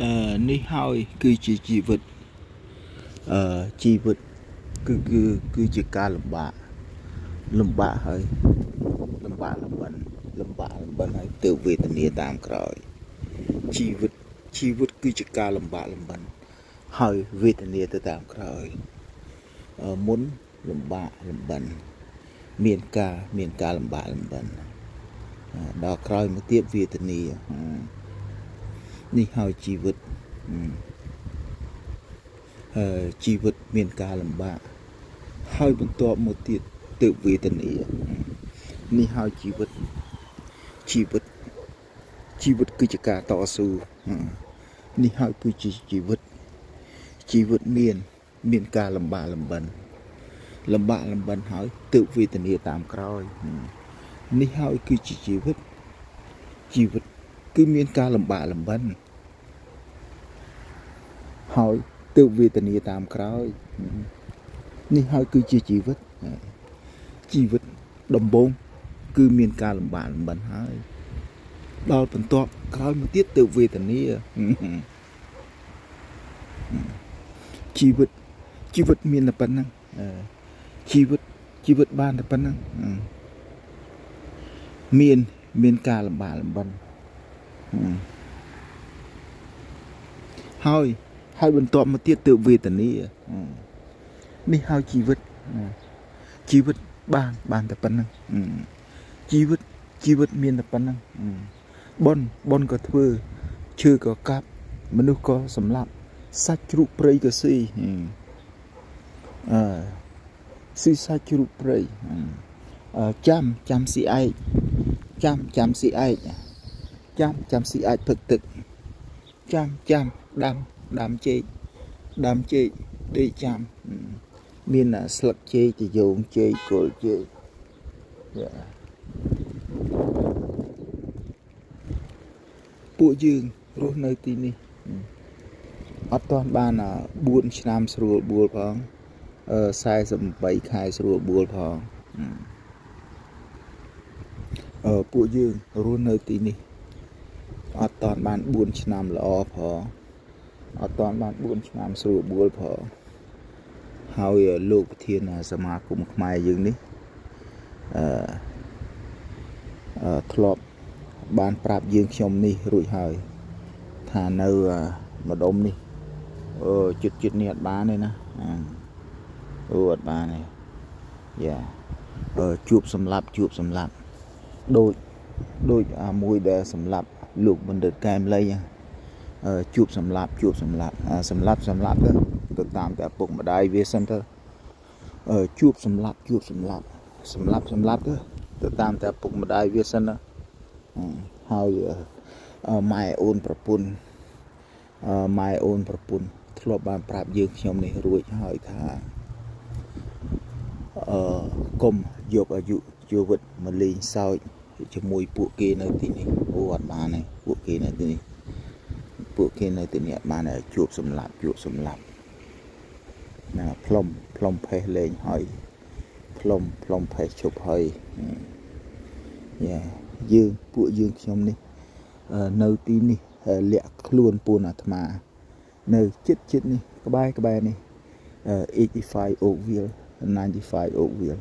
អឺនេះហើយគឺជាជីវិតអឺជីវិតគឺគឺគឺជាការលំបាកលំបាកហើយលំបាកលំបិនលំបាកលំបិនហើយទើបវេទនាតាមក្រោយជីវិតជីវិតគឺជាការលំបាកលំបិនហើយវេទនាទៅតាមក្រោយអឺមុនលំបាកលំបិនមានការមានការលំបាកលំបិនដល់ក្រោយមកទៀតវេទនា នេះហើយជីវិតអឺជីវិតមានការលំបាកហើយបន្ទាប់មកទៀតទើបវេទនានេះហើយជីវិតជីវិតជីវិតគឺជាការតស៊ូនេះហើយគឺជាជីវិតជីវិតមាន មានការលំបាកលំបិនលំបាកលំបិនហើយទើបវេទនាតាមក្រោយនេះហើយគឺជាជីវិតជីវិតគឺមានការលំបាកលំបិន ហើយទើបវេទនាតាមក្រោយនេះហើយគឺជាជីវិតជីវិតដំបូងគឺមានការលំបាកលំបិនហើយដល់បន្ទាប់ក្រោយមកទៀតទើបវេទនាជីវិតជីវិតមានតែប៉ុណ្ណឹងជីវិតជីវិតបានតែប៉ុណ្ណឹងមានមានការលំបាកលំបិនហើយ ហើយបន្ទាប់មកទៀតទើបវេទនានេះហើយជីវិតជីវិតបានបានតែប៉ុណ្្នឹងជីវិតជីវិតមានតែប៉ុណ្្នឹងប៉ុនប៉ុនក៏ធ្វើឈើក៏កាប់មនុស្សក៏សម្លាប់សាច់ជ្រូកព្រៃក៏ស៊ីអឺស៊ីសាច់ជ្រូកព្រៃអឺចាំចាំស៊ីឯកចាំចាំស៊ីឯកចាំចាំស៊ីអាចផឹកទឹកចាំចាំដាំ ដាំចេកដាំចេកដេកចាំមានស្លឹកចេកទៅយោងចេកគល់ចេកពួកយើងរស់នៅទីនេះអត់ទាន់បាន4ឆ្នាំស្រួលបួលផង48ខែស្រួលបួលផងអឺពួកយើងរស់នៅទីនេះអត់តាន់បាន4ឆ្នាំល្អផង អត់តាន់បាន4ឆ្នាំស្រួលបួលផងហើយលោកប្រធានសមាគមខ្មែរយើងនេះអឺអឺធ្លាប់បានប្រាប់យើងខ្ញុំនេះរួចហើយថានៅម្ដុំនេះអឺចិត្តចិត្តនេះអត់បានទេណាអូអត់បានទេយ៉ាអឺជួបសម្លាប់ជួបសម្លាប់ដូចដូចអាមួយដែលសម្លាប់លោកបណ្ឌិតកែមលី ជួបសម្លាប់ជួបសម្លាប់សម្លាប់សម្លាប់ទៅទៅតាមតែឪពុកម្ដាយវាសិនទៅជួបសម្លាប់ជួបសម្លាប់សម្លាប់សម្លាប់ទៅទៅតាមតែឪពុកម្ដាយវាសិនទៅហើយម៉ែអូនប្រពន្ធម៉ែអូនប្រពន្ធធ្លាប់បានប្រាប់យើងខ្ញុំនេះរួចហើយថាអឺកុំយកអាយុជីវិតមកលេងសើចជាមួយពួកគេនៅទីនេះអូអត់បានទេពួកគេនៅទីនេះ ពួកគេនៅទីនេះអត់បានជួបសម្លាប់ជួបសម្លាប់ណាផ្លុំផ្លុំផេះលេងហើយផ្លុំផ្លុំផេះជប់ហើយយ៉ាយើងពួកយើងខ្ញុំនេះនៅទីនេះលាក់ខ្លួនពូនអាត្មា នៅចិត្តចិត្តនេះក្បែរក្បែរនេះ85 Oakville 95 Oakville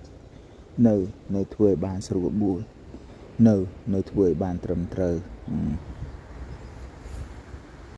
នៅនៅធ្វើឲ្យបានស្រួលបួលនៅនៅធ្វើឲ្យបានត្រឹមត្រូវ